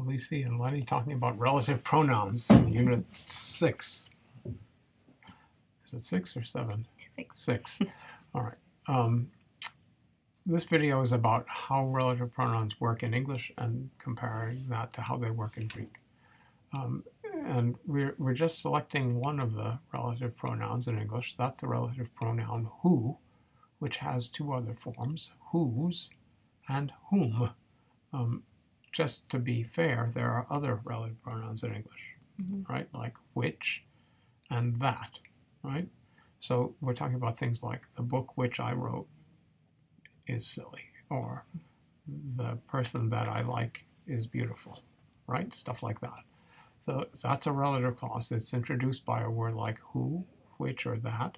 Lisi and Lenny talking about relative pronouns, Unit 6. Is it 6 or 7? Six. 6. All right. Um, this video is about how relative pronouns work in English and comparing that to how they work in Greek. Um, and we're, we're just selecting one of the relative pronouns in English. That's the relative pronoun who, which has two other forms, whose and whom. Um, just to be fair, there are other relative pronouns in English, Mhm. right? Like which and that, right? So we're talking about things like the book which I wrote is silly, or the person that I like is beautiful, right? Stuff like that. So that's a relative clause. It's introduced by a word like who, which, or that,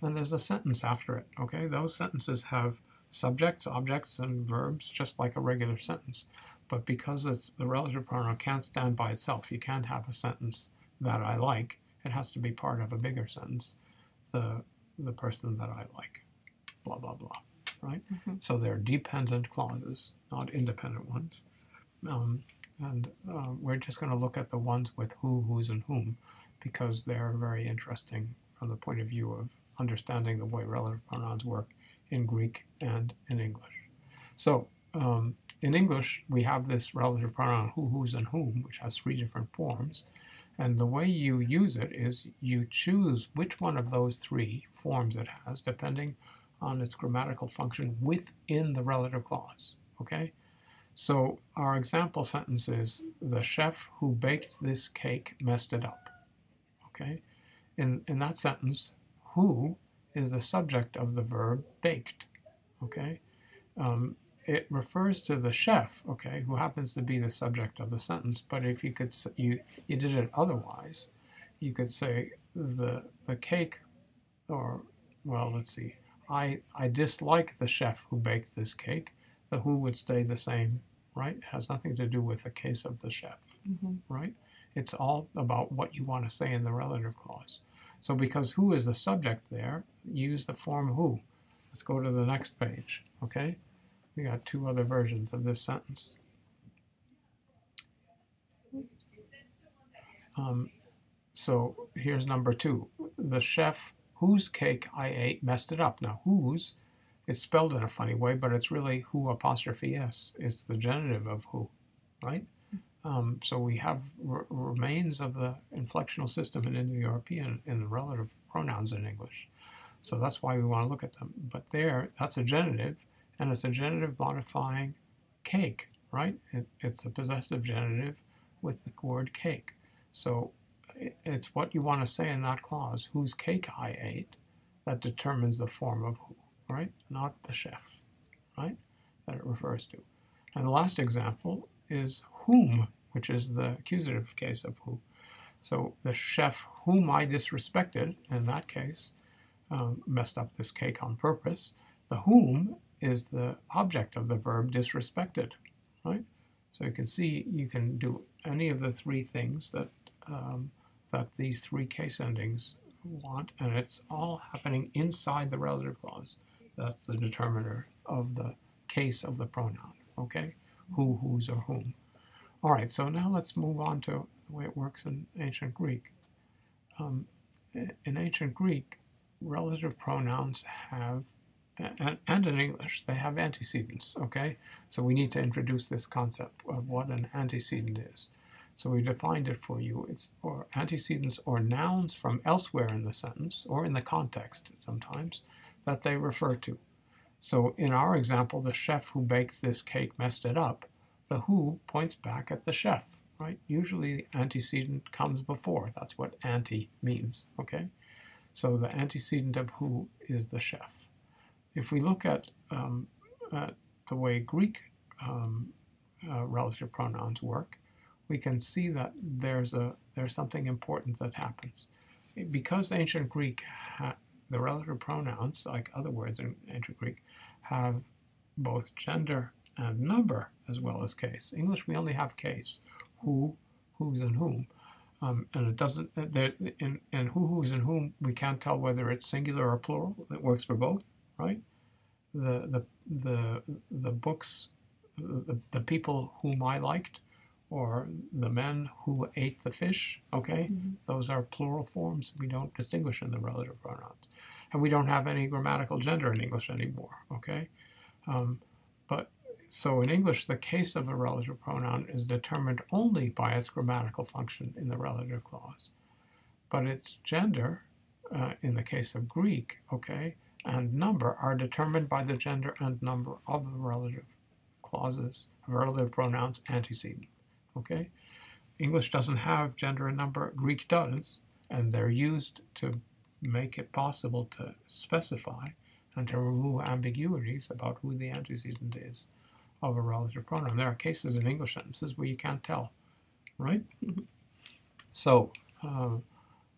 and there's a sentence after it. Okay, those sentences have subjects, objects, and verbs just like a regular sentence. But because it's the relative pronoun can't stand by itself, you can't have a sentence that I like. It has to be part of a bigger sentence. The the person that I like, blah blah blah, right? Mhm. So they're dependent clauses, not independent ones. Um, and uh, we're just going to look at the ones with who, whose, and whom because they're very interesting from the point of view of understanding the way relative pronouns work in Greek and in English. So um, in English, we have this relative pronoun who, whose, and whom, which has three different forms. And the way you use it is you choose which one of those three forms it has, depending on its grammatical function within the relative clause. Okay? So our example sentence is the chef who baked this cake messed it up. Okay? In, in that sentence, who is the subject of the verb baked. Okay? Um, it refers to the chef, okay, who happens to be the subject of the sentence. But if you could, you you did it otherwise, you could say the the cake, or well, let's see. I I dislike the chef who baked this cake. The who would stay the same, right? It has nothing to do with the case of the chef, Mhm. right? It's all about what you want to say in the relative clause. So because who is the subject there, use the form who. Let's go to the next page, okay? We got two other versions of this sentence. Um, so here's number two. The chef whose cake I ate messed it up. Now, whose it's spelled in a funny way, but it's really who apostrophe s. It's the genitive of who, right? Um, so we have remains of the inflectional system in Indo-European in the relative pronouns in English. So that's why we want to look at them. But there, that's a genitive, and it's a genitive modifying cake, right? It, it's a possessive genitive with the word cake. So i- it's what you want to say in that clause, whose cake I ate, that determines the form of who, right? Not the chef, right? That it refers to. And the last example is whom, which is the accusative case of who. So the chef whom I disrespected, in that case, um, messed up this cake on purpose. The whom is the object of the verb disrespected, right? So you can see you can do any of the three things that um, that these three case endings want, and it's all happening inside the relative clause. That's the determiner of the case of the pronoun. Okay, who, whose, or whom. All right. So now let's move on to the way it works in ancient Greek. Um, in ancient Greek, relative pronouns have and, and in English, they have antecedents, okay? So we need to introduce this concept of what an antecedent is. So we defined it for you. It's or antecedents or nouns from elsewhere in the sentence or in the context sometimes that they refer to. So in our example, the chef who baked this cake messed it up. The who points back at the chef, right? Usually the antecedent comes before. That's what ante means, okay? So the antecedent of who is the chef. If we look at, um, at the way Greek um, uh, relative pronouns work, we can see that there's a there's something important that happens because ancient Greek the relative pronouns, like other words in ancient Greek, have both gender and number as well as case. English we only have case, who, whose, and whom. Um, and it doesn't, uh, in, in who, whose, and whom, we can't tell whether it's singular or plural. It works for both, right? The, the, the, the books, the, the people whom I liked or the men who ate the fish, okay? Mhm. Those are plural forms. We don't distinguish in the relative pronouns. And we don't have any grammatical gender in English anymore, okay? Um, but so in English, the case of a relative pronoun is determined only by its grammatical function in the relative clause. But its gender, uh, in the case of Greek, okay, and number are determined by the gender and number of the relative clauses, relative pronouns antecedent. Okay? English doesn't have gender and number, Greek does, and they're used to make it possible to specify and to remove ambiguities about who the antecedent is of a relative pronoun. There are cases in English sentences where you can't tell, right? So, uh,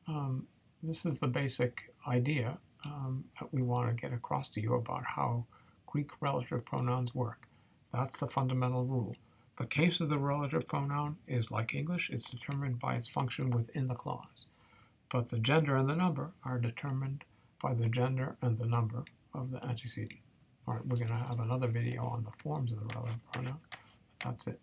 um, this is the basic idea um, that we want to get across to you about how Greek relative pronouns work. That's the fundamental rule. The case of the relative pronoun is like English, it's determined by its function within the clause. But the gender and the number are determined by the gender and the number of the antecedent. All right, we're going to have another video on the forms of the relative pronoun. That's it.